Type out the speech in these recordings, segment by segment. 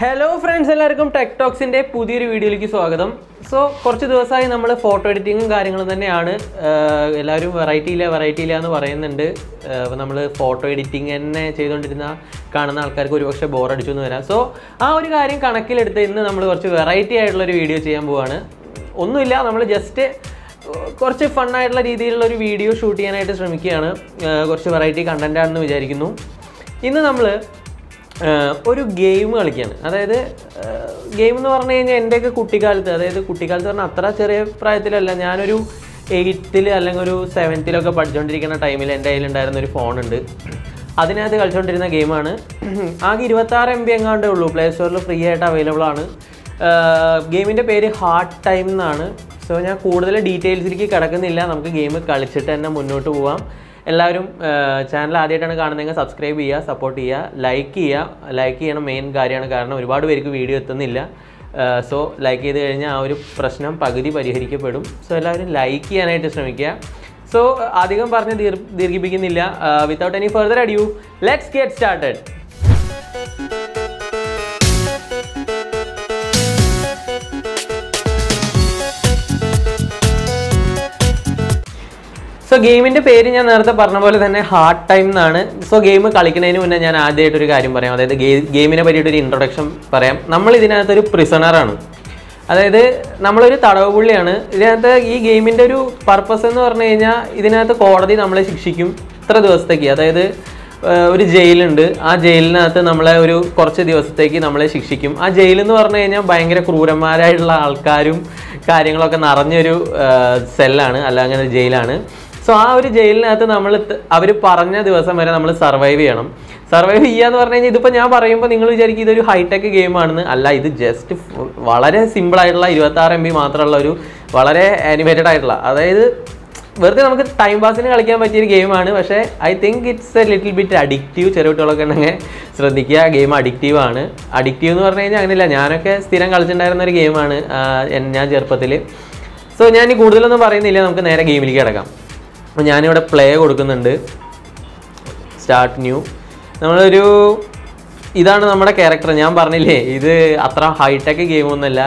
Hello friends എല്ലാവർക്കും tech ടോക്സിന്റെ പുതിയൊരു വീഡിയോയിലേക്ക് സ്വാഗതം. സോ കുറച്ച് ദിവസമായി നമ്മൾ ഫോട്ടോ എഡിറ്റിങ്ങും കാര്യങ്ങളും തന്നെയാണ്. എല്ലാവരും വെറൈറ്റി ഇല്ല വെറൈറ്റി ഇല്ല എന്ന് പറയുന്നുണ്ട്. അപ്പോൾ നമ്മൾ ഫോട്ടോ എഡിറ്റിംഗ് തന്നെ ചെയ്തുകൊണ്ടിരുന്ന കാണുന്ന ആൾക്കാർക്ക് ഒരുപക്ഷെ ബോർ അടിച്ചു എന്ന് വരാം. സോ ആ ഒരു കാര്യം കണക്കിലെടുത്ത് ഇന്ന് നമ്മൾ കുറച്ച് വെറൈറ്റി ആയിട്ടുള്ളൊരു വീഡിയോ ചെയ്യാൻ പോവാണ്. ഒന്നുമില്ല നമ്മൾ ജസ്റ്റ് കുറച്ച് ഫണ്ണായിട്ടുള്ള രീതിയിലുള്ള ഒരു വീഡിയോ ഷൂട്ട് ചെയ്യാനായിട്ട് ശ്രമിക്കുകയാണ്. കുറച്ച് വെറൈറ്റി കണ്ടന്റ് ആണെന്ന് വിചാരിക്കുന്നു. ഇന്ന് നമ്മൾ ഒരു ഗെയിം കളിക്കുകയാണ് അതായത് ഗെയിം എന്ന് പറഞ്ഞു കഴിഞ്ഞാൽ എന്റെയൊക്കെ കുട്ടിക്കാലത്ത് അതായത് കുട്ടിക്കാലത്ത് പറഞ്ഞാൽ അത്ര ചെറിയ പ്രായത്തിലല്ല ഞാനൊരു എയ്ത്തിൽ അല്ലെങ്കിൽ ഒരു സെവൻത്തിലൊക്കെ പഠിച്ചുകൊണ്ടിരിക്കുന്ന ടൈമിൽ എന്റെ കയ്യിലുണ്ടായിരുന്ന ഒരു ഫോണുണ്ട് അതിനകത്ത് കളിച്ചുകൊണ്ടിരുന്ന ഗെയിമാണ് ആകെ ഇരുപത്താറ് എം ബി എങ്ങാണ്ടേ ഉള്ളൂ. പ്ലേ സ്റ്റോറിൽ ഫ്രീ ആയിട്ട് അവൈലബിൾ ആണ്. ഗെയിമിന്റെ പേര് ഹാർഡ് ടൈം എന്നാണ്. സോ ഞാൻ കൂടുതൽ ഡീറ്റെയിൽസിലേക്ക് കിടക്കുന്നില്ല. നമുക്ക് ഗെയിം കളിച്ചിട്ട് തന്നെ മുന്നോട്ട് പോവാം. എല്ലാവരും ചാനൽ ആദ്യമായിട്ടാണ് കാണുന്നതെങ്കിൽ സബ്സ്ക്രൈബ് ചെയ്യുക സപ്പോർട്ട് ചെയ്യുക ലൈക്ക് ചെയ്യുക. ലൈക്ക് ചെയ്യണം മെയിൻ കാര്യമാണ്. കാരണം ഒരുപാട് പേർക്ക് വീഡിയോ എത്തുന്നില്ല. സോ ലൈക്ക് ചെയ്ത് കഴിഞ്ഞാൽ ആ ഒരു പ്രശ്നം പകുതി പരിഹരിക്കപ്പെടും. സോ എല്ലാവരും ലൈക്ക് ചെയ്യാനായിട്ട് ശ്രമിക്കുക. സോ അധികം പറഞ്ഞ് ദീർ ദീർഘിപ്പിക്കുന്നില്ല. Without any further adieu let's get started so ഗെയിമിന്റെ പേര് ഞാൻ നേരത്തെ പറഞ്ഞ പോലെ തന്നെ ഹാർഡ് ടൈം എന്നാണ്. സോ ഗെയിം കളിക്കുന്നതിന് മുന്നേ ഞാൻ ആദ്യമായിട്ട് ഒരു കാര്യം പറയാം. അതായത് ഗെയിമിനെ പറ്റിയിട്ട് ഒരു ഇൻട്രൊഡക്ഷൻ പറയാം. നമ്മൾ ഇതിനകത്ത് ഒരു പ്രിസണറാണ് അതായത് നമ്മളൊരു തടവ് പുള്ളിയാണ് ഇതിനകത്ത് ഈ ഗെയിമിന്റെ ഒരു പർപ്പസ് എന്ന് പറഞ്ഞു കഴിഞ്ഞാൽ ഇതിനകത്ത് കോടതി നമ്മളെ ശിക്ഷിക്കും ഇത്ര ദിവസത്തേക്ക്. അതായത് ഒരു ജയിലുണ്ട്. ആ ജയിലിനകത്ത് നമ്മളെ ഒരു കുറച്ച് ദിവസത്തേക്ക് നമ്മളെ ശിക്ഷിക്കും. ആ ജയിലെന്ന് പറഞ്ഞു കഴിഞ്ഞാൽ ഭയങ്കര ക്രൂരന്മാരായിട്ടുള്ള ആൾക്കാരും കാര്യങ്ങളൊക്കെ നിറഞ്ഞൊരു സെല്ലാണ് അല്ല അങ്ങനെ ജയിലാണ്. സോ ആ ഒരു ജയിലിനകത്ത് നമ്മൾ അവർ പറഞ്ഞ ദിവസം വരെ നമ്മൾ സർവൈവ് ചെയ്യണം. സർവൈവ് ചെയ്യുക എന്ന് പറഞ്ഞു കഴിഞ്ഞാൽ ഇതിപ്പോൾ ഞാൻ പറയുമ്പോൾ നിങ്ങൾ വിചാരിക്കും ഇതൊരു ഹൈടെക് ഗെയിമാണെന്ന് അല്ല ഇത് ജസ്റ്റ് വളരെ സിമ്പിൾ ആയിട്ടുള്ള ഇരുപത്തി എം ബി മാത്രമുള്ള ഒരു വളരെ ആനിമേറ്റഡ് ആയിട്ടുള്ള അതായത് വെറുതെ നമുക്ക് ടൈം പാസിന് കളിക്കാൻ പറ്റിയൊരു ഗെയിമാണ് പക്ഷേ I think it's a little bit addictive ചെറിയ കുട്ടികളൊക്കെ ഉണ്ടെങ്കിൽ ശ്രദ്ധിക്കുക ഗെയിം അഡിക്റ്റീവ് ആണ്. അഡിക്റ്റീവ് എന്ന് പറഞ്ഞു കഴിഞ്ഞാൽ അങ്ങനെയല്ല ഞാനൊക്കെ സ്ഥിരം കളിച്ചിട്ടുണ്ടായിരുന്ന ഒരു ഗെയിമാണ് ഞാൻ ചെറുപ്പത്തിൽ സോ ഞാൻ കൂടുതലൊന്നും പറയുന്നില്ല. നമുക്ക് നേരെ ഗെയിമിലേക്ക് കിടക്കാം. അപ്പോൾ ഞാനിവിടെ പ്ലേ കൊടുക്കുന്നുണ്ട്. സ്റ്റാർട്ട് ന്യൂ നമ്മളൊരു ഇതാണ് നമ്മുടെ ക്യാരക്ടർ ഞാൻ പറഞ്ഞില്ലേ ഇത് അത്ര ഹൈടെക് ഗെയിമൊന്നുമല്ല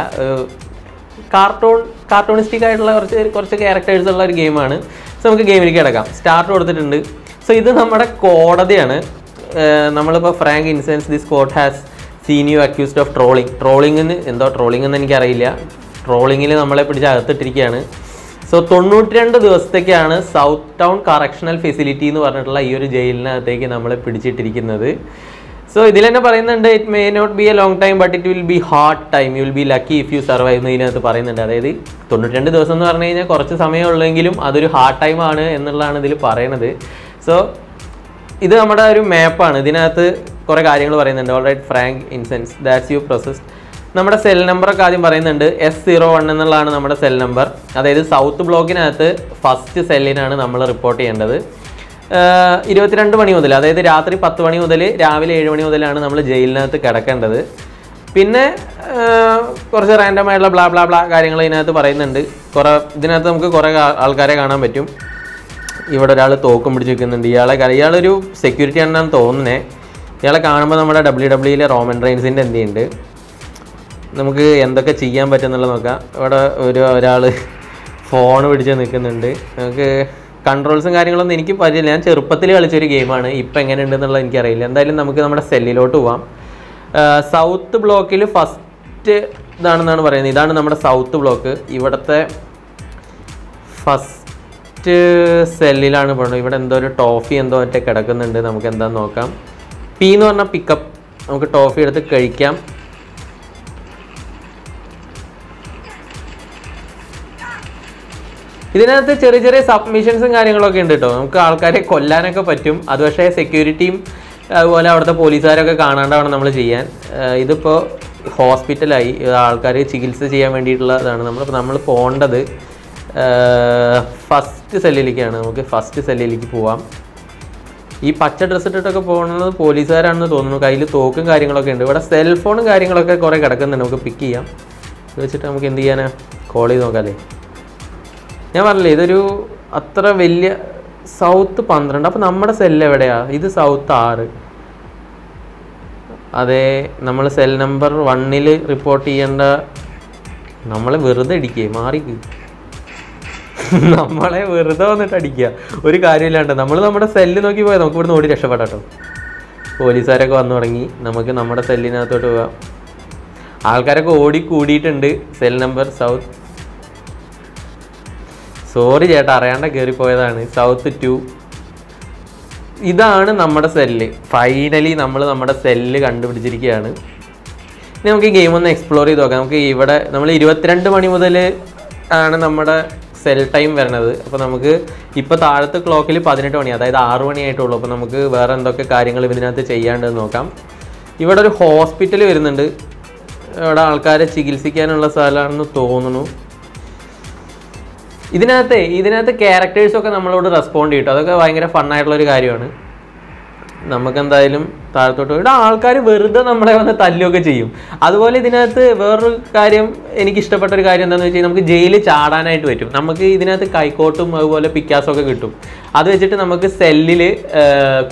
കാർട്ടൂൺ കാർട്ടൂണിസ്റ്റിക് ആയിട്ടുള്ള കുറച്ച് കുറച്ച് ക്യാരക്ടേഴ്സ് ഉള്ള ഒരു ഗെയിമാണ് സോ നമുക്ക് ഗെയിമിലേക്ക് കിടക്കാം. സ്റ്റാർട്ട് കൊടുത്തിട്ടുണ്ട്. സോ ഇത് നമ്മുടെ കോടതിയാണ്. നമ്മളിപ്പോൾ Frank Incense this court has seen you accused of trolling ട്രോളിങ്ങിന് എന്തോ ട്രോളിംഗ് എന്ന് എനിക്കറിയില്ല. ട്രോളിങ്ങിൽ നമ്മളെ പിടിച്ച് അകത്തിട്ടിരിക്കുകയാണ്. സോ തൊണ്ണൂറ്റി രണ്ട് ദിവസത്തേക്കാണ് സൗത്ത് ടൗൺ കറക്ഷണൽ ഫെസിലിറ്റി എന്ന് പറഞ്ഞിട്ടുള്ള ഈ ഒരു ജയിലിനകത്തേക്ക് നമ്മളെ പിടിച്ചിട്ടിരിക്കുന്നത്. സോ ഇതിൽ തന്നെ പറയുന്നുണ്ട് it may not be a long time but it will be hard time you will be lucky if you survive എന്ന് ഇതിനകത്ത് പറയുന്നുണ്ട്. അതായത് തൊണ്ണൂറ്റി രണ്ട് ദിവസം എന്ന് പറഞ്ഞു കഴിഞ്ഞാൽ കുറച്ച് സമയമുള്ളെങ്കിലും അതൊരു ഹാർഡ് ടൈം ആണ് എന്നുള്ളതാണ് ഇതിൽ പറയുന്നത്. സോ ഇത് നമ്മുടെ ഒരു മാപ്പാണ് ഇതിനകത്ത് കുറേ കാര്യങ്ങൾ പറയുന്നുണ്ട്. Alright Frank Incense that's you process നമ്മുടെ സെൽ നമ്പറൊക്കെ ആദ്യം പറയുന്നുണ്ട് എസ് സീറോ വൺ എന്നുള്ളതാണ് നമ്മുടെ സെൽ നമ്പർ അതായത് സൗത്ത് ബ്ലോക്കിനകത്ത് ഫസ്റ്റ് സെല്ലിനാണ് നമ്മൾ റിപ്പോർട്ട് ചെയ്യേണ്ടത്. ഇരുപത്തിരണ്ട് മണി മുതൽ അതായത് രാത്രി പത്ത് മണി മുതൽ രാവിലെ ഏഴ് മണി മുതലാണ് നമ്മൾ ജയിലിനകത്ത് കിടക്കേണ്ടത്. പിന്നെ കുറച്ച് റാൻഡം ആയിട്ടുള്ള ബ്ലാ ബ്ലാ ബ്ലാ കാര്യങ്ങൾ ഇതിനകത്ത് പറയുന്നുണ്ട്. കുറേ ഇതിനകത്ത് നമുക്ക് കുറേ ആൾക്കാരെ കാണാൻ പറ്റും. ഇവിടെ ഒരാൾ തോക്കും പിടിച്ച് നിൽക്കുന്നുണ്ട്. ഇയാളെ ഇയാളൊരു സെക്യൂരിറ്റി ആണെന്നാണ് തോന്നുന്നത് ഇയാളെ കാണുമ്പോൾ നമ്മുടെ ഡബ്ല്യു ഡബ്ല്യുയിലെ റോമൻ റെയിൻസിന്റെ എന്തുണ്ട് നമുക്ക് എന്തൊക്കെ ചെയ്യാൻ പറ്റുന്നുള്ളത് നോക്കാം. ഇവിടെ ഒരു ഒരാൾ ഫോൺ പിടിച്ച് നിൽക്കുന്നുണ്ട്. നമുക്ക് കൺട്രോൾസും കാര്യങ്ങളൊന്നും എനിക്ക് പറ്റില്ല ഞാൻ ചെറുപ്പത്തിൽ കളിച്ചൊരു ഗെയിമാണ് ഇപ്പം എങ്ങനെ ഉണ്ടെന്നുള്ളത് എനിക്കറിയില്ല. എന്തായാലും നമുക്ക് നമ്മുടെ സെല്ലിലോട്ട് പോവാം. സൗത്ത് ബ്ലോക്കിൽ ഫസ്റ്റ് ഇതാണെന്നാണ് പറയുന്നത്. ഇതാണ് നമ്മുടെ സൗത്ത് ബ്ലോക്ക് ഇവിടുത്തെ ഫസ്റ്റ് സെല്ലിലാണ് പോകുന്നത് ഇവിടെ എന്തോ ഒരു ടോഫി എന്തോ മറ്റേ കിടക്കുന്നുണ്ട്. നമുക്ക് എന്താണെന്ന് നോക്കാം. പി എന്ന് പറഞ്ഞാൽ പിക്കപ്പ് നമുക്ക് ടോഫി എടുത്ത് കഴിക്കാം. ഇതിനകത്ത് ചെറിയ ചെറിയ സബ്മിഷൻസും കാര്യങ്ങളൊക്കെ ഉണ്ട് കേട്ടോ നമുക്ക് ആൾക്കാരെ കൊല്ലാനൊക്കെ പറ്റും. അത് പക്ഷേ സെക്യൂരിറ്റിയും അതുപോലെ അവിടുത്തെ പോലീസുകാരൊക്കെ കാണാണ്ടാണ് നമ്മൾ ചെയ്യാൻ. ഇതിപ്പോൾ ഹോസ്പിറ്റലായി. ആൾക്കാർ ചികിത്സ ചെയ്യാൻ വേണ്ടിയിട്ടുള്ളതാണ് നമ്മൾ നമ്മൾ പോകേണ്ടത് ഫസ്റ്റ് സെല്ലിലേക്കാണ് നമുക്ക് ഫസ്റ്റ് സെല്ലിലേക്ക് പോവാം. ഈ പച്ച ഡ്രസ്സ് ഇട്ടിട്ടൊക്കെ പോകുന്നത് പോലീസുകാരാണെന്ന് തോന്നുന്നു. കയ്യിൽ തോക്കും കാര്യങ്ങളൊക്കെ ഉണ്ട്. ഇവിടെ സെൽഫോണും കാര്യങ്ങളൊക്കെ കുറേ കിടക്കുന്നുണ്ട്. നമുക്ക് പിക്ക് ചെയ്യാം. ഇത് വെച്ചിട്ട് നമുക്ക് എന്ത് ചെയ്യാനാണ് കോൾ ചെയ്ത് നോക്കാമല്ലേ ഞാൻ പറഞ്ഞില്ലേ ഇതൊരു അത്ര വലിയ സൗത്ത് പന്ത്രണ്ട്. അപ്പോൾ നമ്മുടെ സെല്ല് എവിടെയാ? ഇത് സൗത്ത് ആറ്. അതെ നമ്മൾ സെൽ നമ്പർ വണ്ണിൽ റിപ്പോർട്ട് ചെയ്യേണ്ട നമ്മളെ വെറുതെ അടിക്കേ മാറിക്ക് നമ്മളെ വെറുതെ വന്നിട്ട് അടിക്കുക. ഒരു കാര്യമില്ലാണ്ട്. നമ്മൾ നമ്മുടെ സെല്ല് നോക്കി പോയാൽ നമുക്ക് ഇവിടുന്ന് ഓടി രക്ഷപ്പെടാട്ടോ. പോലീസുകാരൊക്കെ വന്നു തുടങ്ങി. നമുക്ക് നമ്മുടെ സെല്ലിനകത്തോട്ട് പോകാം. ആൾക്കാരൊക്കെ ഓടി കൂടിയിട്ടുണ്ട്. സെൽ നമ്പർ സൗത്ത് സോറി ചേട്ടാ അറിയാണ്ട് കയറിപ്പോയതാണ് സൗത്ത് ടു ഇതാണ് നമ്മുടെ സെല്ല് ഫൈനലി നമ്മൾ നമ്മുടെ സെല്ല് കണ്ടുപിടിച്ചിരിക്കുകയാണ്. ഇനി നമുക്ക് ഈ ഗെയിം ഒന്ന് എക്സ്പ്ലോർ ചെയ്ത് നോക്കാം. നമുക്ക് ഇവിടെ നമ്മൾ ഇരുപത്തിരണ്ട് മണി മുതൽ ആണ് നമ്മുടെ സെൽ ടൈം വരണത് അപ്പോൾ നമുക്ക് ഇപ്പോൾ താഴത്തെ ക്ലോക്കിൽ പതിനെട്ട് മണി അതായത് ആറ് മണിയായിട്ടുള്ളൂ അപ്പോൾ നമുക്ക് വേറെ എന്തൊക്കെ കാര്യങ്ങൾ ഇതിനകത്ത് ചെയ്യാണ്ടെന്ന് നോക്കാം. ഇവിടെ ഒരു ഹോസ്പിറ്റൽ വരുന്നുണ്ട്. ഇവിടെ ആൾക്കാരെ ചികിത്സിക്കാനുള്ള സ്ഥലമാണെന്ന് തോന്നുന്നു. ഇതിനകത്ത് ഇതിനകത്ത് ക്യാരക്ടേഴ്സൊക്കെ നമ്മളോട് റെസ്പോണ്ട് ചെയ്യും. അതൊക്കെ ഭയങ്കര ഫണ്ണായിട്ടുള്ള ഒരു കാര്യമാണ്. നമുക്ക് എന്തായാലും താഴത്തോട്ട് ഇവിടെ ആൾക്കാർ വെറുതെ നമ്മളെ വന്ന് തല്ലുകയൊക്കെ ചെയ്യും. അതുപോലെ ഇതിനകത്ത് വേറൊരു കാര്യം എനിക്ക് ഇഷ്ടപ്പെട്ട ഒരു കാര്യം എന്താണെന്ന് വെച്ചാൽ നമുക്ക് ജയിലിൽ ചാടാനായിട്ട് പറ്റും. നമുക്ക് ഇതിനകത്ത് കൈക്കോട്ടും അതുപോലെ പിക്കാസും ഒക്കെ കിട്ടും. അത് വെച്ചിട്ട് നമുക്ക് സെല്ലിൽ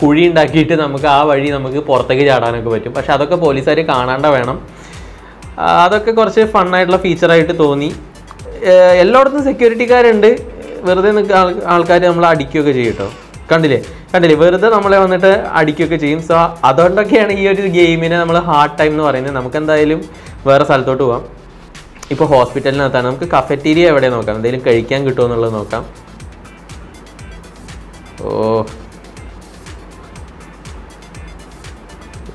കുഴി ഉണ്ടാക്കിയിട്ട് നമുക്ക് ആ വഴി നമുക്ക് പുറത്തേക്ക് ചാടാനൊക്കെ പറ്റും. പക്ഷെ അതൊക്കെ പോലീസുകാർ കാണാണ്ട വേണം. അതൊക്കെ കുറച്ച് ഫണ്ണായിട്ടുള്ള ഫീച്ചറായിട്ട് തോന്നി. എല്ലായിടത്തും സെക്യൂരിറ്റിക്കാരുണ്ട് വെറുതെ നിൽക്കുക ആൾക്കാർ നമ്മൾ അടിക്കുകയൊക്കെ ചെയ്യും കേട്ടോ. കണ്ടില്ലേ? കണ്ടില്ലേ? വെറുതെ നമ്മളെ വന്നിട്ട് അടിക്കുകയൊക്കെ ചെയ്യും. സോ അതുകൊണ്ടൊക്കെയാണ് ഈ ഒരു ഗെയിമിനെ നമ്മൾ ഹാർഡ് ടൈം എന്ന് പറയുന്നത്. നമുക്ക് എന്തായാലും വേറെ സ്ഥലത്തോട്ട് പോവാം. ഇപ്പോൾ ഹോസ്പിറ്റലിനകത്താണ്. നമുക്ക് കഫറ്റീരിയ എവിടെ നോക്കാം? എന്തെങ്കിലും കഴിക്കാൻ കിട്ടുമോ എന്നുള്ളത് നോക്കാം. ഓ.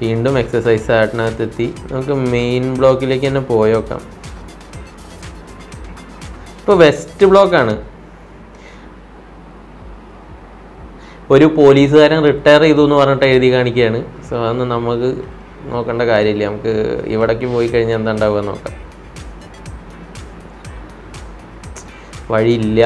വീണ്ടും എക്സസൈസ് ആയിട്ടിനകത്തെത്തി. നമുക്ക് മെയിൻ ബ്ലോക്കിലേക്ക് തന്നെ പോയോക്കാം. ഇപ്പോൾ വെസ്റ്റ് ബ്ലോക്കാണ് ഒരു പോലീസുകാരൻ റിട്ടയർ ചെയ്തു എന്ന് പറഞ്ഞിട്ട് എഴുതി കാണിക്കുകയാണ് സോ അതൊന്നും നമുക്ക് നോക്കേണ്ട കാര്യമില്ല. നമുക്ക് ഇവിടേക്ക് പോയി കഴിഞ്ഞാൽ എന്താ ഉണ്ടാവുക നോക്കാം. വഴിയില്ല.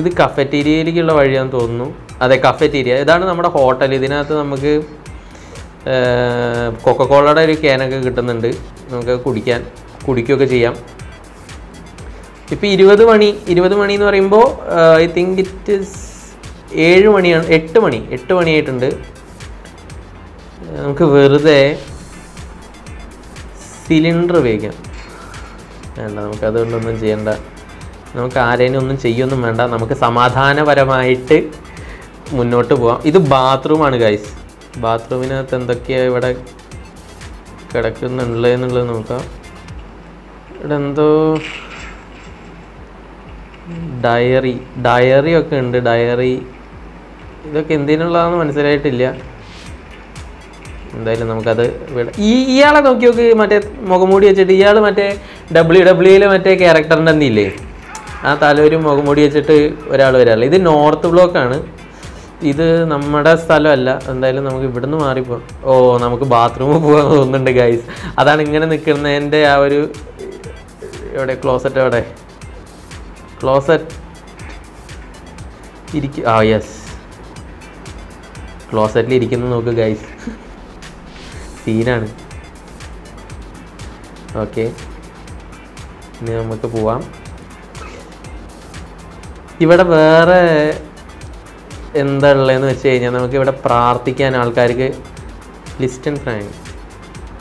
ഇത് കഫറ്റീരിയയിലേക്കുള്ള വഴിയാണെന്ന് തോന്നുന്നു. അതെ കഫറ്റീരിയ ഇതാണ് നമ്മുടെ ഹോട്ടൽ ഇതിനകത്ത് നമുക്ക് കൊക്കക്കോളയുടെ ഒരു ക്യാനൊക്കെ കിട്ടുന്നുണ്ട്. നമുക്ക് കുടിക്കാൻ കുടിക്കുകയൊക്കെ ചെയ്യാം. ഇപ്പോൾ ഇരുപത് മണി ഇരുപത് മണി എന്ന് പറയുമ്പോൾ ഐ തിങ്ക് ഇറ്റ് ഇസ് ഏഴ് മണിയാണ് എട്ട് മണി എട്ട് മണിയായിട്ടുണ്ട്. നമുക്ക് വെറുതെ സിലിണ്ടർ ഉപയോഗിക്കാം. വേണ്ട നമുക്ക് അതുകൊണ്ടൊന്നും ചെയ്യണ്ട. നമുക്ക് ആരേനും ഒന്നും ചെയ്യൊന്നും വേണ്ട. നമുക്ക് സമാധാനപരമായിട്ട് മുന്നോട്ട് പോവാം. ഇത് ബാത്റൂമാണ് ഗൈസ് ബാത്റൂമിനകത്ത് എന്തൊക്കെയാണ് ഇവിടെ കിടക്കുന്നുള്ളത് എന്നുള്ളത് നോക്കാം. ഇവിടെ എന്തോ ഡയറി ഡയറി ഒക്കെ ഉണ്ട് ഡയറി. ഇതൊക്കെ എന്തിനുള്ളതാണെന്ന് മനസ്സിലായിട്ടില്ല. എന്തായാലും നമുക്കത് ഈ ഇയാളെ നോക്കി നോക്ക് മറ്റേ മുഖംമൂടി വെച്ചിട്ട് ഇയാൾ മറ്റേ ഡബ്ല്യു ഡബ്ല്യുയിലെ മറ്റേ ക്യാരക്ടറിന്റെ എന്തില്ലേ ആ തലവരും മുഖംമൂടി വെച്ചിട്ട് ഒരാൾ വരാറില്ല? ഇത് നോർത്ത് ബ്ലോക്കാണ് ഇത് നമ്മുടെ സ്ഥലമല്ല. എന്തായാലും നമുക്ക് ഇവിടുന്ന് മാറിപ്പോ ഓ നമുക്ക് ബാത്റൂമിൽ പോകാൻ തോന്നുന്നുണ്ട് ഗൈസ് അതാണ് ഇങ്ങനെ നിൽക്കുന്നതിന്റെ ആ ഒരു എവിടെ? ക്ലോസറ്റ് എവിടെ? ക്ലോസറ്റ് ഇരിക്കും ആ യെസ് ക്ലോസറ്റിൽ ഇരിക്കുന്നു നോക്ക് ഗൈസ് സീനാണ് ഓക്കെ ഇനി നമുക്ക് പോവാം. ഇവിടെ വേറെ എന്താ ഉള്ളതെന്ന് വെച്ച് കഴിഞ്ഞാൽ നമുക്ക് ഇവിടെ പ്രാർത്ഥിക്കാൻ ആൾക്കാർക്ക് list Frank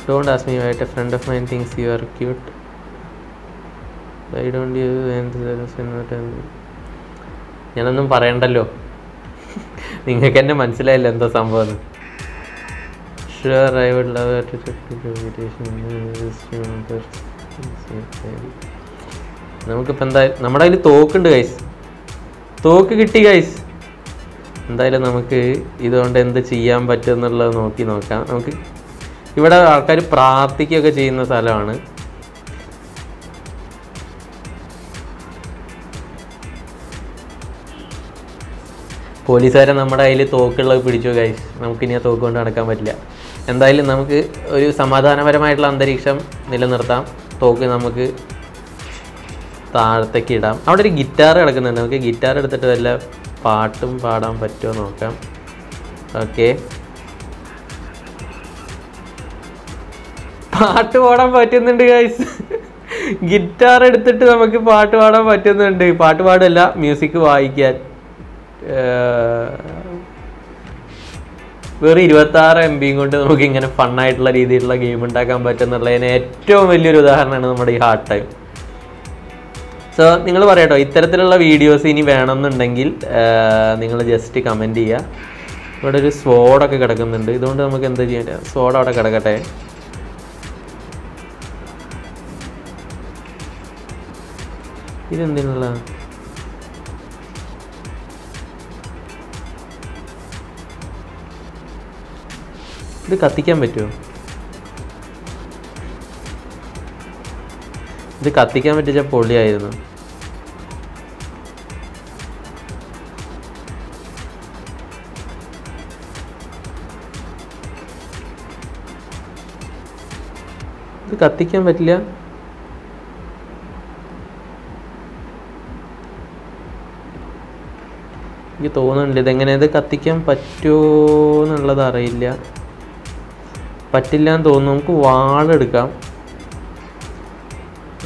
don't ask me white a friend of mine thinks you are cute I don't you ഞാനൊന്നും പറയണ്ടല്ലോ. നിങ്ങൾക്ക് എന്നെ മനസ്സിലായില്ല എന്താ സംഭവം ഷുവർ ഐ വുഡ് ലവ് നമുക്കിപ്പോൾ എന്താ നമ്മുടെ കയ്യിൽ തോക്കുണ്ട് ഗൈസ് തോക്ക് കിട്ടി ഗൈസ് എന്തായാലും നമുക്ക് ഇതുകൊണ്ട് എന്ത് ചെയ്യാൻ പറ്റും എന്നുള്ളത് നോക്കി നോക്കാം. നമുക്ക് ഇവിടെ ആൾക്കാർ പ്രാർത്ഥിക്കുകയൊക്കെ ചെയ്യുന്ന സ്ഥലമാണ്. പോലീസുകാരെ നമ്മുടെ കയ്യിൽ തോക്കുള്ളത് പിടിച്ചു കൈസ് നമുക്കിനി ആ തോക്ക് കൊണ്ട് നടക്കാൻ പറ്റില്ല. എന്തായാലും നമുക്ക് ഒരു സമാധാനപരമായിട്ടുള്ള അന്തരീക്ഷം നിലനിർത്താം. തോക്ക് നമുക്ക് താഴത്തേക്ക് ഇടാം. അവിടെ ഒരു ഗിറ്റാർ കിടക്കുന്നുണ്ട്. നമുക്ക് ഗിറ്റാർ എടുത്തിട്ട് വല്ല പാട്ടും പാടാൻ പറ്റുമോ നോക്കാം. ഓക്കെ പാട്ട് പാടാൻ പറ്റുന്നുണ്ട് ഗൈസ് ഗിറ്റാർ എടുത്തിട്ട് നമുക്ക് പാട്ട് പാടാൻ പറ്റുന്നുണ്ട്. പാട്ട് പാടല്ല മ്യൂസിക് വായിക്കാൻ. വെറും ഇരുപത്തി ആറ് എം ബിയും കൊണ്ട് നമുക്ക് ഇങ്ങനെ ഫണ്ണായിട്ടുള്ള രീതിയിലുള്ള ഗെയിം ഉണ്ടാക്കാൻ പറ്റുന്നുള്ളതിന് ഏറ്റവും വലിയൊരു ഉദാഹരണമാണ് നമ്മുടെ ഈ ഹാർട്ട് ടൈം സോ നിങ്ങൾ പറയട്ടോ ഇത്തരത്തിലുള്ള വീഡിയോസ് ഇനി വേണമെന്നുണ്ടെങ്കിൽ നിങ്ങൾ ജസ്റ്റ് കമന്റ് ചെയ്യുക ഇവിടെ ഒരു സ്വോഡൊക്കെ കിടക്കുന്നുണ്ട്. ഇതുകൊണ്ട് നമുക്ക് എന്താ ചെയ്യാൻ സ്വോഡ് അവിടെ കിടക്കട്ടെ. ഇതെന്തിനുള്ള? ഇത് കത്തിക്കാൻ പറ്റുമോ? ഇത് കത്തിക്കാൻ പറ്റിച്ച പൊള്ളിയായിരുന്നു. ഇത് കത്തിക്കാൻ പറ്റില്ല. എനിക്ക് തോന്നുന്നുണ്ട് ഇതെങ്ങനെ ഇത് കത്തിക്കാൻ പറ്റുമോന്നുള്ളത് അറിയില്ല. പറ്റില്ല എന്ന് തോന്നുന്നു. നമുക്ക് വാളെടുക്കാം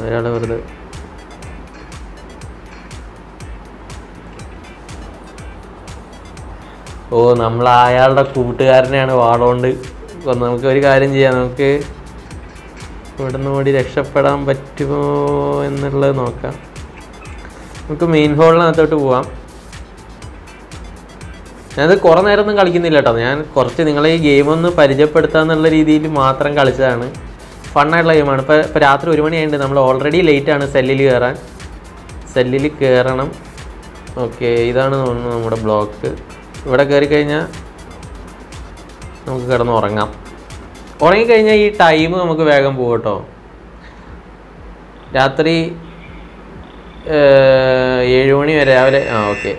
ഒരാൾ വെറുതെ. ഓ നമ്മൾ അയാളുടെ കൂട്ടുകാരനെയാണ് വാളുകൊണ്ട് നമുക്ക് ഒരു കാര്യം ചെയ്യാം. നമുക്ക് ഇവിടുന്ന് ഓടി രക്ഷപ്പെടാൻ പറ്റുമോ എന്നുള്ളത് നോക്കാം. നമുക്ക് മെയിൻ ഹോളിനകത്തോട്ട് പോവാം. ഞാനത് കുറേ നേരമൊന്നും കളിക്കുന്നില്ല കേട്ടോ ഞാൻ കുറച്ച് നിങ്ങളെ ഈ ഗെയിം ഒന്ന് പരിചയപ്പെടുത്താന്നുള്ള രീതിയിൽ മാത്രം കളിച്ചതാണ്. ഫണ്ണായിട്ടുള്ള ഗെയിമാണ് ഇപ്പോൾ ഇപ്പോൾ രാത്രി ഒരു മണിയായിട്ടുണ്ട്. നമ്മൾ ഓൾറെഡി ലേറ്റ് ആണ് സെല്ലിൽ കയറാൻ സെല്ലിൽ കയറണം ഓക്കെ ഇതാണ് തോന്നുന്നു നമ്മുടെ ബ്ലോക്ക് ഇവിടെ കയറി കഴിഞ്ഞാൽ നമുക്ക് കിടന്ന് ഉറങ്ങാം. ഉറങ്ങിക്കഴിഞ്ഞാൽ ഈ ടൈം നമുക്ക് വേഗം പോകും കേട്ടോ രാത്രി ഏഴ് മണി വരെ രാവിലെ ആ ഓക്കെ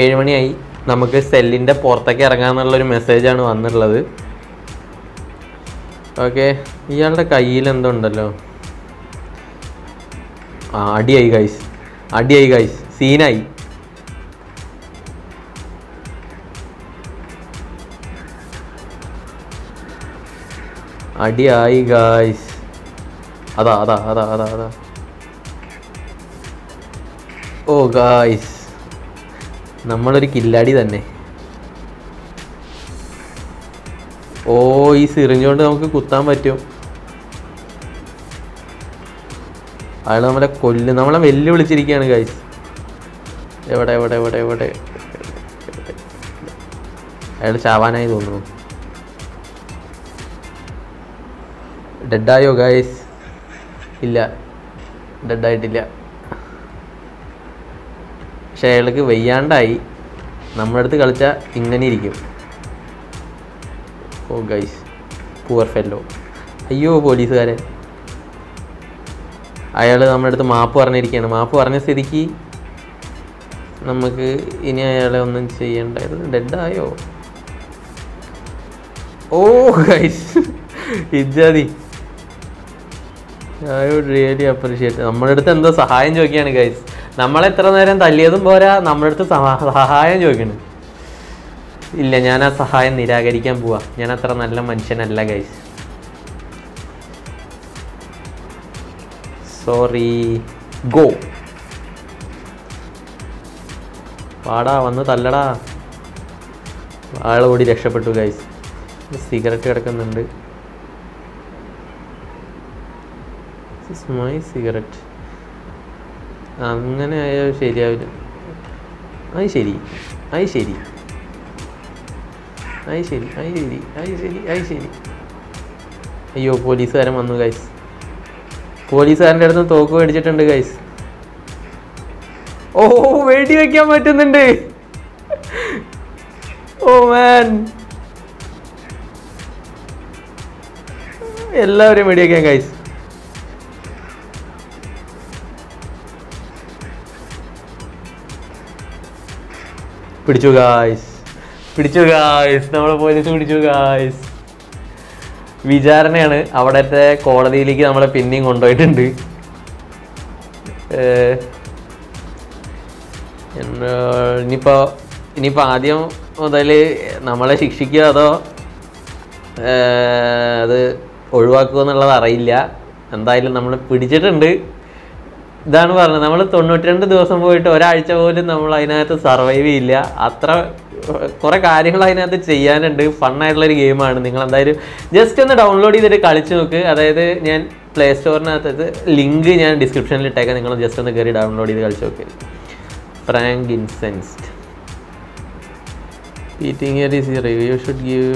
ഏഴ് മണിയായി. നമുക്ക് സെല്ലിന്റെ പുറത്തേക്ക് ഇറങ്ങാമെന്നുള്ളൊരു മെസ്സേജാണ് വന്നിട്ടുള്ളത്. ഓക്കെ ഇയാളുടെ കയ്യിൽ എന്തോ ഉണ്ടല്ലോ ആ അടിയായി ഗൈസ് അടിയായി ഗൈസ് സീനായി അടിയായി ഗായ്സ് അതാ അതാ അതാ അതാ അതാ. ഓ ഗായ്സ് നമ്മളൊരു കില്ലാടി തന്നെ. ഓ ഈ സിറിഞ്ചുകൊണ്ട് നമുക്ക് കുത്താൻ പറ്റും. അയാൾ നമ്മളെ കൊല്ല്. നമ്മളെ വെല്ലുവിളിച്ചിരിക്കുകയാണ് ഗൈസ് എവിടെ എവിടെ എവിടെ എവിടെ? അയാൾ ചാവാനായി തോന്നുന്നു. ഡെഡായോ ഗായ്സ് ഇല്ല. ഡെഡായിട്ടില്ല പക്ഷെ അയാൾക്ക് വയ്യാണ്ടായി. നമ്മുടെ അടുത്ത് കളിച്ചാൽ ഇങ്ങനെ ഇരിക്കും. ഓ ഗൈസ് പൂർ ഫെല്ലോ അയ്യോ പോലീസുകാരൻ. അയാൾ നമ്മുടെ അടുത്ത് മാപ്പ് പറഞ്ഞിരിക്കുകയാണ്. മാപ്പ് പറഞ്ഞ സ്ഥിതിക്ക് നമുക്ക് ഇനി അയാളെ ഒന്നും ചെയ്യണ്ടായിരുന്നു ഡെഡായോ ഓ guys ഇജാതി I would really appreciate നമ്മുടെ അടുത്ത് എന്തോ സഹായം ചോദിക്കുകയാണ് ഗൈസ് നമ്മൾ എത്ര നേരം തല്ലിയതും പോരാ നമ്മുടെ അടുത്ത് സഹായം ചോദിക്കണം ഇല്ല ഞാൻ ആ സഹായം നിരാകരിക്കാൻ പോവാ. ഞാൻ അത്ര നല്ല മനുഷ്യനല്ല ഗൈസ് സോറി ഗോ പാടാ വന്ന് തല്ലടാ. ആളോടി രക്ഷപ്പെട്ടു ഗൈസ് സിഗരറ്റ് കിടക്കുന്നുണ്ട്. My cigarette. അങ്ങനെ ആയാൽ ശരിയാവില്ല. അത് ശരി. അത് ശരി. അത് ശരി. അത് ശരി. അത് ശരി. അത് ശരി. അയ്യോ പോലീസുകാരൻ വന്നു ഗൈസ് പോലീസുകാരന്റെ അടുത്ത് തോക്ക് മേടിച്ചിട്ടുണ്ട് ഗൈസ് ഓ വെടി വെക്കാൻ പറ്റുന്നുണ്ട്. ഓ മാൻ എല്ലാവരും വെടി വെക്കാൻ ഗൈസ് പിടിച്ചു ഗായ്സ് പിടിച്ചു ഗായ്സ് നമ്മളെ പോലീസ് പിടിച്ചു ഗായ്സ് വിചാരണയാണ് അവിടത്തെ കോടതിയിലേക്ക് നമ്മളെ പിന്നെയും കൊണ്ടുപോയിട്ടുണ്ട്. ഇനിയിപ്പോൾ ഇനിയിപ്പോൾ ഇനിയിപ്പോ ഇനിയിപ്പോ ആദ്യം മുതൽ നമ്മളെ ശിക്ഷിക്കുക അതോ അത് ഒഴിവാക്കുക എന്നുള്ളത് അറിയില്ല. എന്തായാലും നമ്മൾ പിടിച്ചിട്ടുണ്ട്. ഇതാണ് പറഞ്ഞത്. നമ്മൾ തൊണ്ണൂറ്റി രണ്ട് ദിവസം പോയിട്ട് ഒരാഴ്ച പോലും നമ്മൾ അതിനകത്ത് സർവൈവ് ചെയ്യില്ല. അത്ര കുറെ കാര്യങ്ങൾ അതിനകത്ത് ചെയ്യാനുണ്ട്. ഫണ്ണായിട്ടുള്ളൊരു ഗെയിമാണ് നിങ്ങൾ എന്തായാലും ജസ്റ്റ് ഒന്ന് ഡൗൺലോഡ് ചെയ്തിട്ട് കളിച്ച് നോക്ക്. അതായത് ഞാൻ പ്ലേ സ്റ്റോറിനകത്ത് ലിങ്ക് ഞാൻ ഡിസ്ക്രിപ്ഷനിൽ ഇട്ടേക്കാം. നിങ്ങൾ ജസ്റ്റ് ഒന്ന് കയറി ഡൗൺലോഡ് ചെയ്ത് കളിച്ച് നോക്ക്. Frank incensed eating ear is ear you should give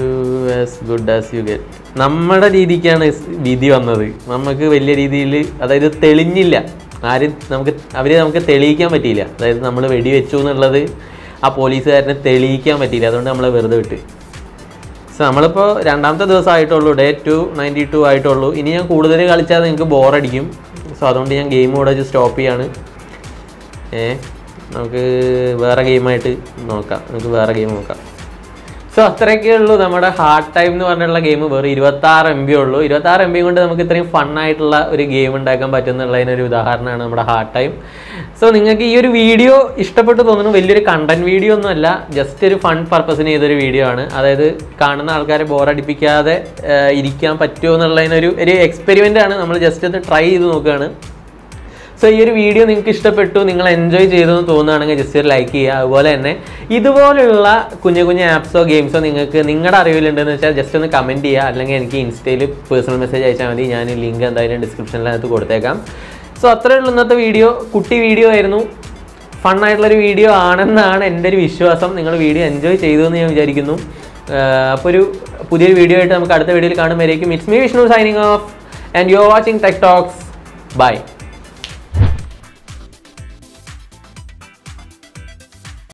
as good as you get നമ്മുടെ രീതിക്കാണ് വിധി വന്നത്. നമുക്ക് വലിയ രീതിയിൽ അതായത് തെളിഞ്ഞില്ല. ആരും നമുക്ക് അവരെ നമുക്ക് തെളിയിക്കാൻ പറ്റിയില്ല. അതായത് നമ്മൾ വെടിവെച്ചു എന്നുള്ളത് ആ പോലീസുകാരനെ തെളിയിക്കാൻ പറ്റിയില്ല. അതുകൊണ്ട് നമ്മളെ വെറുതെ വിട്ട്. സോ നമ്മളിപ്പോൾ രണ്ടാമത്തെ ദിവസം ആയിട്ടുള്ളൂ ഡേ ടു നയന്റി ടു ആയിട്ടുള്ളൂ. ഇനി ഞാൻ കൂടുതൽ കളിച്ചാൽ നിങ്ങൾക്ക് ബോറടിക്കും. സോ അതുകൊണ്ട് ഞാൻ ഗെയിം കൂടെ സ്റ്റോപ്പ് ചെയ്യാണ്. ഏ നമുക്ക് വേറെ ഗെയിമായിട്ട് നോക്കാം. നമുക്ക് വേറെ ഗെയിം നോക്കാം. സോ അത്രയൊക്കെ ഉള്ളൂ നമ്മുടെ ഹാർഡ് ടൈം എന്ന് പറഞ്ഞിട്ടുള്ള ഗെയിം വെറും ഇരുപത്താറ് എം ബി ഉള്ളൂ. ഇരുപത്താറ് എം ബി കൊണ്ട് നമുക്ക് ഇത്രയും ഫണ്ണായിട്ടുള്ള ഒരു ഗെയിം ഉണ്ടാക്കാൻ പറ്റുന്നുള്ളതിനൊരു ഉദാഹരണമാണ് നമ്മുടെ ഹാർഡ് ടൈം സോ നിങ്ങൾക്ക് ഈ ഒരു വീഡിയോ ഇഷ്ടപ്പെട്ടു തോന്നുന്നു. വലിയൊരു കണ്ടന്റ് വീഡിയോ ഒന്നും അല്ല. ജസ്റ്റ് ഒരു ഫൺ പർപ്പസിന് ചെയ്തൊരു വീഡിയോ ആണ്. അതായത് കാണുന്ന ആൾക്കാരെ ബോറടിപ്പിക്കാതെ ഇരിക്കാൻ പറ്റുമോ എന്നുള്ളതിനൊരു ഒരു എക്സ്പെരിമെന്റ് ആണ് നമ്മൾ ജസ്റ്റ് ഒന്ന് ട്രൈ ചെയ്ത് നോക്കുകയാണ്. സോ ഈ ഒരു വീഡിയോ നിങ്ങൾക്ക് ഇഷ്ടപ്പെട്ടു നിങ്ങൾ എൻജോയ് ചെയ്തു എന്ന് തോന്നുകയാണെങ്കിൽ ജസ്റ്റ് ഒരു ലൈക്ക് ചെയ്യുക. അതുപോലെ തന്നെ ഇതുപോലുള്ള കുഞ്ഞു കുഞ്ഞു ആപ്സോ ഗെയിംസോ നിങ്ങൾക്ക് നിങ്ങളുടെ അറിവിലുണ്ടെന്ന് വെച്ചാൽ ജസ്റ്റ് ഒന്ന് കമന്റ് ചെയ്യുക. അല്ലെങ്കിൽ എനിക്ക് ഇൻസ്റ്റയിൽ പേഴ്സണൽ മെസ്സേജ് അയച്ചാൽ മതി. ഞാൻ ലിങ്ക് എന്തായാലും ഡിസ്ക്രിപ്ഷനിലകത്ത് കൊടുത്തേക്കാം. സോ അത്രേ ഉള്ളൂ ഇന്നത്തെ വീഡിയോ കുട്ടി വീഡിയോ ആയിരുന്നു. ഫണ്ണായിട്ടുള്ളൊരു വീഡിയോ ആണെന്നാണ് എന്റെ ഒരു വിശ്വാസം. നിങ്ങൾ വീഡിയോ എൻജോയ് ചെയ്തു എന്ന് ഞാൻ വിചാരിക്കുന്നു. അപ്പോൾ ഒരു പുതിയൊരു വീഡിയോ ആയിട്ട് നമുക്ക് അടുത്ത വീഡിയോയിൽ കാണുമ്പോഴേക്കും it's me Vishnu signing off and you are watching tech talks bye